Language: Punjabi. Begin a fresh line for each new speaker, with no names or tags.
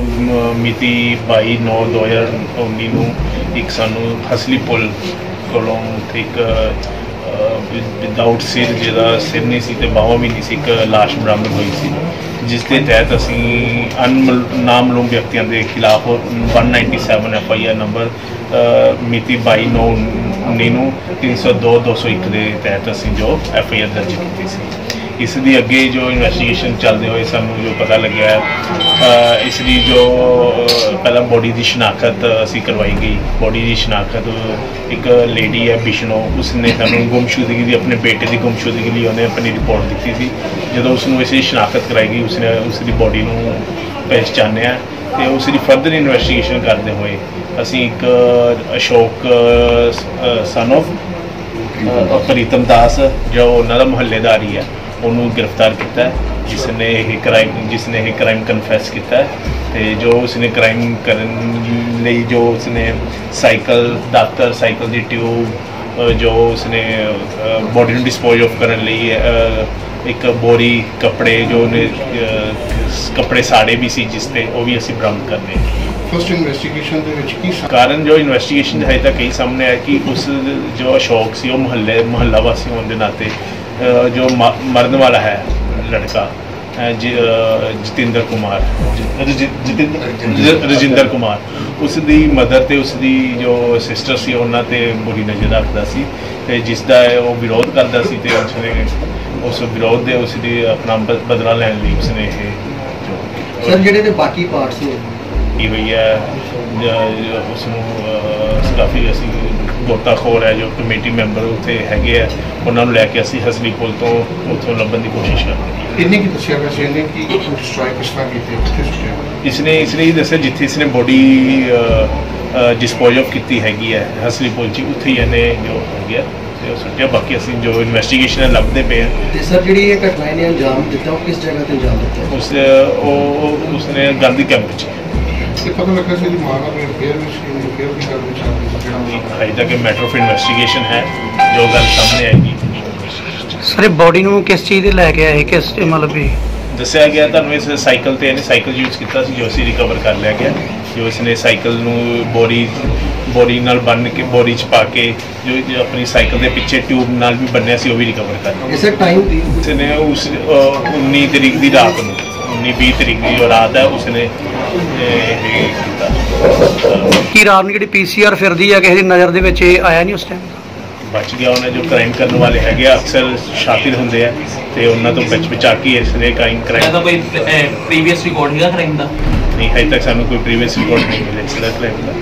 ਮ- ਮਿਤੀ 22/9/2019 ਨੂੰ ਇੱਕ ਸਾਨੂੰ ਹਸਲੀ ਪੁਲ ਕੋਲੋਂ ਉੱਥੇ ਇੱਕ ਵਿਦਆਊਟ ਸਿਰ ਜਿਹਦਾ ਸਿਰ ਨਹੀਂ ਸੀ ਤੇ ਬਾਹਾਂ ਵੀ ਨਹੀਂ ਸੀ, ਇੱਕ ਲਾਸ਼ ਬਰਾਮਦ ਹੋਈ ਸੀ। ਜਿਸ ਦੇ ਤਹਿਤ ਅਸੀਂ ਅਨਨਾਮਲੂਮ ਵਿਅਕਤੀਆਂ ਦੇ ਖਿਲਾਫ 197 ਐਫ ਆਈ ਆਰ ਨੰਬਰ ਮਿਤੀ 22/9/19 ਨੂੰ 302 201 ਦੇ ਤਹਿਤ ਅਸੀਂ ਜੋ ਐਫ ਆਈ ਆਰ ਦਰਜ ਕੀਤੀ ਸੀ। ਇਸ ਦੀ ਅੱਗੇ ਜੋ ਇਨਵੈਸਟੀਗੇਸ਼ਨ ਚੱਲਦੇ ਹੋਏ ਸਾਨੂੰ ਜੋ ਪਤਾ ਲੱਗਿਆ ਹੈ, ਇਸ ਦੀ ਜੋ ਪਹਿਲਾਂ ਬੋਡੀ ਦੀ ਸ਼ਨਾਖਤ ਅਸੀਂ ਕਰਵਾਈ ਗਈ। ਬੋਡੀ ਦੀ ਸ਼ਨਾਖਤ ਇੱਕ ਲੇਡੀ ਹੈ ਬਿਸ਼ਨੋ ਉਸਨੇ ਸਾਨੂੰ ਗੁੰਮਸ਼ੁਦਗੀ ਦੀ ਆਪਣੇ ਬੇਟੇ ਦੀ ਗੁੰਮਸ਼ੁਦਗੀ ਲਈ ਉਹਨੇ ਆਪਣੀ ਰਿਪੋਰਟ ਦਿੱਤੀ ਸੀ। ਜਦੋਂ ਉਸ ਨੂੰ ਇਸ ਦੀ ਸ਼ਨਾਖਤ ਕਰਾਈ ਗਈ ਉਸਨੇ ਉਸ ਦੀ ਬੋਡੀ ਨੂੰ ਪਹਿਚਾਨਿਆ ਤੇ ਉਸ ਦੀ ਫਰਦਰ ਇਨਵੈਸਟੀਗੇਸ਼ਨ ਕਰਦੇ ਹੋਏ ਅਸੀਂ ਇੱਕ ਅਸ਼ੋਕ ਸਨ ਆਫ ਪ੍ਰੀਤਮ ਦਾਸ ਜੋ ਉਹਨਾਂ ਦਾ ਮੁਹੱਲੇਦਾਰੀ ਹੈ ਉਹਨੂੰ ਗ੍ਰਿਫਤਾਰ ਕੀਤਾ ਹੈ, ਜਿਸ ਨੇ ਇਹ ਕ੍ਰਾਈਮ ਜਿਸ ਨੇ ਇਹ ਕ੍ਰਾਈਮ ਕਨਫੈਸ ਕੀਤਾ ਹੈ ਤੇ ਜੋ ਉਸਨੇ ਕ੍ਰਾਈਮ ਕਰਨ ਲਈ ਜੋ ਉਸਨੇ ਸਾਈਕਲ ਦਾਤਰ ਸਾਈਕਲ ਦੀ ਟਿਊਬ ਜੋ ਉਸਨੇ ਬੋਡੀ ਨੂੰ ਡਿਸਪੋਜ਼ ਆਫ ਕਰਨ ਲਈ ਇੱਕ ਬੋਰੀ ਕੱਪੜੇ ਜੋ ਨੇ ਕੱਪੜੇ ਸਾੜੇ ਵੀ ਸੀ ਜਿਸ ਤੇ ਉਹ ਵੀ ਅਸੀਂ ਬਰਾਮਦ ਕਰ ਲਏ।
ਫਸਟ ਇਨਵੈਸਟੀਗੇਸ਼ਨ ਦੇ ਵਿੱਚ ਕੀ
ਕਾਰਨ ਜੋ ਇਨਵੈਸਟੀਗੇਸ਼ਨ ਹਜੇ ਤੱਕ ਇਹ ਸਾਹਮਣੇ ਆਇਆ ਕਿ ਉਸ ਜੋ ਅਸ਼ੋਕ ਸੀ ਉਹ ਮੁਹੱਲੇ ਮੁਹੱਲਾ ਵਾਸੀ ਹੋਣ ਦੇ ਨਾਤੇ ਅ, ਜੋ ਮ- ਮਰਨ ਵਾਲਾ ਹੈ ਲੜਕਾ ਅ, ਜ- ਅ, ਜਤਿੰਦਰ ਕੁਮਾਰ। ਰਜਿੰਦਰ ਕੁਮਾਰ। ਉਸ ਦੀ ਮਦਰ ਤੇ ਉਸ ਦੀ ਜੋ ਸਿਸਟਰ ਸੀ ਉਹਨਾਂ ਤੇ ਬੁਰੀ ਨਜ਼ਰ ਰੱਖਦਾ ਸੀ ਤੇ ਜਿਸ ਦਾ ਉਹ ਵਿਰੋਧ ਕਰਦਾ ਸੀ ਤੇ ਉਸਨੇ ਉਸ ਵਿਰੋਧ ਦੇ ਉਸ ਦੀ ਆਪਣਾ ਬਦਲਾ ਲੈਣ ਲਈ ਉਸਨੇ ਇਹ ਜੋ
ਸਰ ਜਿਹੜੇ ਦੇ ਬਾਕੀ ਪਾਰਟਸ ਨੇ?
ਕੀ ਹੋਈ ਹੈ? ਉਸ ਨੂੰ ਕਾਫੀ ਅਸੀਂ ਗੋਤਾਖੋਰ ਹੈ ਜੋ ਕਮੇਟੀ ਮੈਂਬਰ ਉੱਥੇ ਹੈਗੇ ਆ ਉਹਨਾਂ ਨੂੰ ਲੈ ਕੇ ਅਸੀਂ ਹਸਲੀ ਪੁਲ ਤੋਂ ਉੱਥੋਂ ਲੱਭਣ ਦੀ ਕੋਸ਼ਿਸ਼ ਕਰ ਰਹੇ ਹਾਂ।
ਕਿੰਨੇ ਕੀ ਦੱਸਿਆ ਵੈਸੇ ਇਹਨੇ ਕਿ ਸਟ੍ਰਾਈਕ ਕਿਸ ਤਰ੍ਹਾਂ ਕੀਤੀ ਕਿੱਥੇ ਸੁੱਟਿਆ
ਇਸਨੇ ਇਸਨੇ ਇਹ ਦੱਸਿਆ ਜਿੱਥੇ ਇਸਨੇ ਬੋਡੀ ਡਿਸਪੋਜ਼ ਆਫ ਕੀਤੀ ਹੈਗੀ ਹੈ ਹਸਲੀ ਪੁਲ 'ਚ ਉੱਥੇ ਹੀ ਇਹਨੇ ਜੋ ਹੈਗੀ ਹੈ ਤੇ ਉਹ ਸੁੱਟਿਆ। ਬਾਕੀ ਅਸੀਂ ਜੋ ਇਨਵੈਸਟੀਗੇਸ਼ਨ ਹੈ ਲੱਭਦੇ ਪਏ ਹਾਂ।
ਤੇ ਸਰ ਜਿਹੜੀ ਇਹ ਘਟਨਾ ਨੇ ਅੰਜਾਮ ਦਿੱਤਾ ਉਹ ਕਿਸ ਜਗ੍ਹਾ ਤੇ ਅੰਜਾਮ ਦਿੱਤਾ?
ਉਸ ਉਹ ਉਹ- ਉਸਨੇ ਗਾਂਧੀ ਕੈਂਪ 'ਚ
ਇਹ ਪਤਾ ਲੱਗਾ ਸੀ ਇਹਦੀ ਮਾਂ ਨਾਲ ਫੇਰ ਵੀ ਸੀ ਫੇਰ ਵੀ ਗੱਲ ਵਿੱਚ ਆ ਰਹੀ ਸੀ ਜਿਹੜਾ
ਅਜੇ ਤੱਕ ਮੈਟਰ ਆਫ ਇਨਵੈਸਟੀਗੇਸ਼ਨ ਹੈ ਜੋ ਗੱਲ ਸਾਹਮਣੇ ਆਏਗੀ।
ਸਰ ਇਹ ਬੋਡੀ ਨੂੰ ਕਿਸ ਚੀਜ਼ ਦੇ ਲੈ ਕੇ ਆਏ? ਕਿਸ ਮਤਲਬ ਵੀ?
ਦੱਸਿਆ ਗਿਆ ਤੁਹਾਨੂੰ ਇਸ ਸਾਈਕਲ ਤੇ ਇਹਨੇ ਸਾਈਕਲ ਯੂਜ਼ ਕੀਤਾ ਸੀ ਜੋ ਅਸੀਂ ਰਿਕਵਰ ਕਰ ਲਿਆ ਗਿਆ। ਜੋ ਇਸਨੇ ਸਾਈਕਲ ਨੂੰ ਬੋਰੀ ਬੋਰੀ ਨਾਲ ਬੰਨ ਕੇ ਬੋਰੀ ਚ ਪਾ ਕੇ ਜੋ ਆਪਣੀ ਸਾਈਕਲ ਦੇ ਪਿੱਛੇ ਟਿਊਬ ਨਾਲ ਵੀ ਬੰਨਿਆ ਸੀ ਉਹ ਵੀ ਰਿਕਵਰ ਕਰ ਲਿਆ।
ਇਸੇ ਟਾਈਮ ਦੀ?
ਉਸਨੇ ਉਸ ਅਹ, 19 ਤਰੀਕ ਦੀ ਰਾਤ ਨੂੰ 19 20 ਤਰੀਕ ਦੀ ਜੋ ਰਾਤ ਹੈ ਉਸਨੇ ਇਹ ਕੀਤਾ
ਕੀ ਰਾਤ ਨੂੰ ਜਿਹੜੀ ਪੀਸੀਆਰ ਫਿਰਦੀ ਆ ਕਿਸੇ ਦੀ ਨਜ਼ਰ ਦੇ ਵਿੱਚ ਇਹ ਆਇਆ ਨਹੀਂ ਉਸ ਟਾਈਮ
ਬਚ ਗਿਆ ਉਹਨੇ ਜੋ ਕ੍ਰਾਈਮ ਕਰਨ ਵਾਲੇ ਹੈਗੇ ਆ ਅਕਸਰ ਸ਼ਾਤਿਰ ਹੁੰਦੇ ਆ ਤੇ ਉਹਨਾਂ ਤੋਂ ਬਚ ਬਚਾ ਕੇ ਇਸਨੇ ਕ੍ਰਾਈਮ
ਇਹਦਾ
ਕ੍ਰਾਈਮ
ਕੋਈ ਪ੍ਰੀਵੀਅਸ ਰਿਕਾਰਡ ਹੈਗਾ ਕ੍ਰਾਈਮ ਦਾ?
ਨਹੀਂ ਹਜੇ ਤੱਕ ਸਾਨੂੰ ਕੋਈ ਪ੍ਰੀਵੀਅਸ ਰਿਪੋਰਟ ਨਹੀਂ ਮਿਲੀ ਇਸ ਦਾ ਕ੍ਰਾਈਮ ਦਾ.